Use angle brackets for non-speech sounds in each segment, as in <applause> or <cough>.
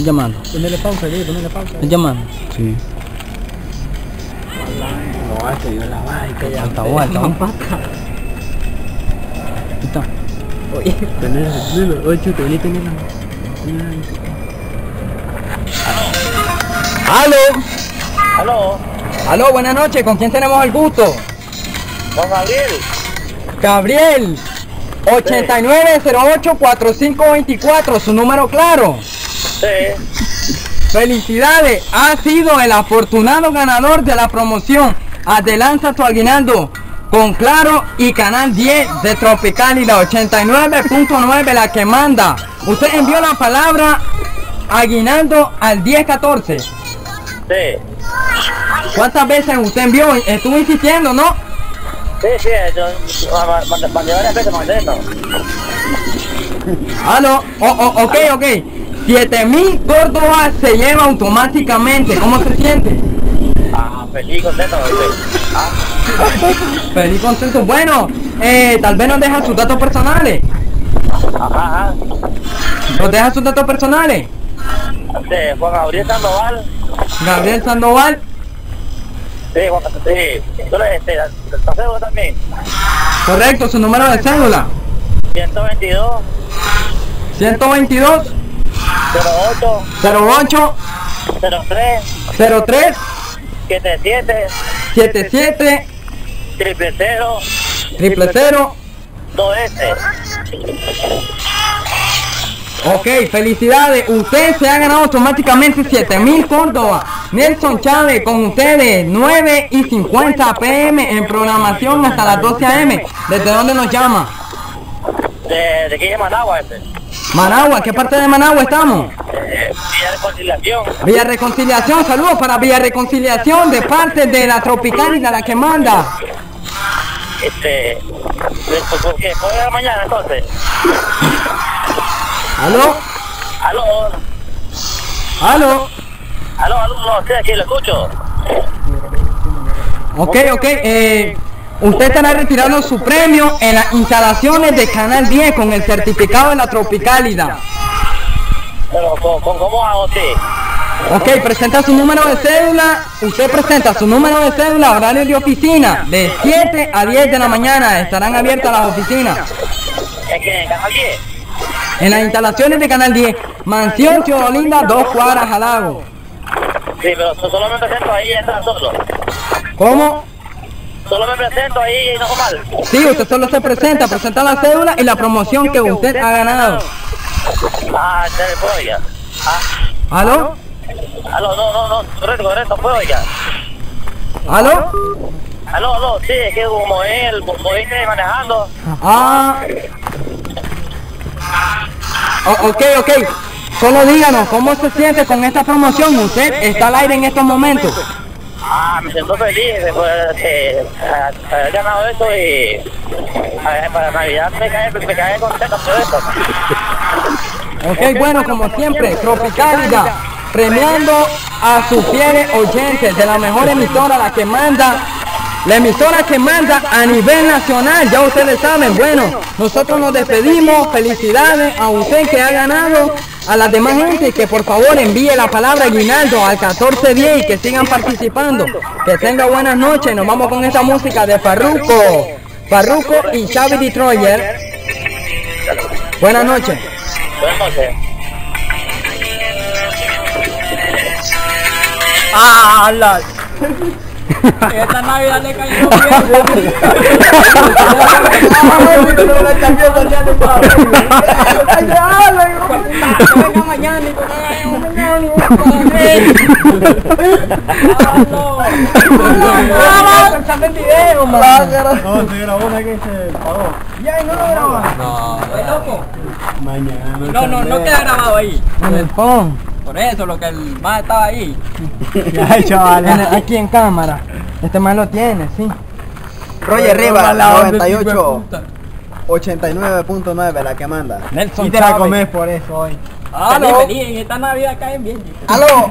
Estoy llamando. Ponele pausa, Diego, ponele pausa. Estoy llamando. Sí. No, este dio la baica ya. Altavoz, altavoz. Está. Oye, ponele, ponele. Oye, chuto, vení, tenela. ¡Aló! Aló, ¡Aló, buenas noches! ¿Con quién tenemos el gusto? don Gabriel. Gabriel. 89084524, su número claro. Sí. Felicidades, ha sido el afortunado ganador de la promoción. Adelanza tu aguinaldo con Claro y Canal 10 de Tropicalidad 89.9 la que manda. Usted envió la palabra aguinaldo al 1014. Sí. ¿Cuántas veces usted envió? Estuvo insistiendo, ¿no? Sí, sí, yo ma- ma- mandé varias veces, mandé, ¿no? Oh, oh, ok, ok. 7000 Córdoba se lleva automáticamente. ¿Cómo se siente? Ah, feliz, contento. Ah, <laughs> Feliz contento. Bueno, eh, tal vez nos deja sus datos personales. ajá, ajá. Nos deja sus datos personales. Sí, Juan Gabriel Sandoval. Gabriel Sandoval. Sí, Juan, sí. Tú le, este, la cédula también. Correcto, su número de cédula. 122, 122 08, 08 03, 03 77, 77 triple 0, triple 0. 2S. Ok, felicidades. Usted se ha ganado automáticamente 7000 Córdoba. Nelson Chávez con ustedes, 9 y 50 pm en programación hasta las 12 am. ¿Desde dónde nos llama? De, de que es Managua, este. Managua, ¿qué parte de Managua estamos? Eh, Villa de Conciliación. Villa Reconciliación, saludos para Villa Reconciliación de parte de la Tropicalida, la que manda. Este, después, ¿por qué? ¿Puedo ir mañana entonces? ¿Aló? Aló, ¿Aló? Aló, aló, no sé, aquí lo escucho. Ok, ok, eh, usted estará retirando su premio en las instalaciones de Canal 10 con el certificado de la Tropicalida. Pero, ¿con, con cómo hago sí? Ok, presenta su número de cédula. Usted presenta su número de cédula, horario de oficina. De 7 a 10 de la mañana estarán abiertas las oficinas. Es que en Canal 10. En las instalaciones de Canal 10, Mansión Chololinda, dos cuadras al lago. Sí, pero so- solo me presento ahí y entra solo. ¿Cómo? Solo me presento ahí y no mal. Sí, usted solo se presenta, presenta la cédula y la promoción que usted ha ganado. Ah, me puedo ya. Ah, ¿Aló? aló, no, no, no, correcto, correcto, puedo ya. ¿Aló? Aló, aló, sí, es que como él, como viene manejando, Ah. O- ok, ok. Solo díganos, ¿cómo se siente con esta promoción? Usted está al aire en estos momentos. ah, me siento feliz después de ah, haber ganado esto y para Navidad me cae, me cae contento por esto. Ok, bueno, como siempre, Tropicalida, premiando a sus fieles oyentes de la mejor emisora, la que manda, la emisora que manda a nivel nacional, ya ustedes saben, bueno, nosotros nos despedimos, felicidades a usted que ha ganado, a las demás gente que por favor envíe la palabra aguinaldo al 1410 y que sigan participando, que tenga buenas noches, nos vamos con esta música de Farruko, Farruko y Xavi Destroyer, buenas noches. Buenas noches. ¡Ah, la! Esta Navidad le cayó y No, grabó una que se pagó. Ya, no lo graba. No, loco. Mañana. No, no, no queda grabado ahí. Por eso, lo que el más estaba ahí. <laughs> Ay, chavales. Aquí en cámara. Este man lo tiene, sí. Roger Rivas, la 98. 89.9 la que manda. Nelson Y te la comes por eso hoy. Ah, en esta Navidad caen bien. ¡Aló! <laughs>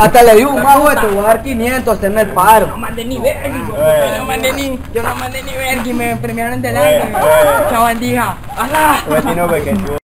Hasta le digo un mago, te voy a dar 500, hazme el paro. No mandé ni verga, yo no mandé ni, yo no mandé ni verga y me premiaron delante. Chao, bandija. ¡Hala! <laughs>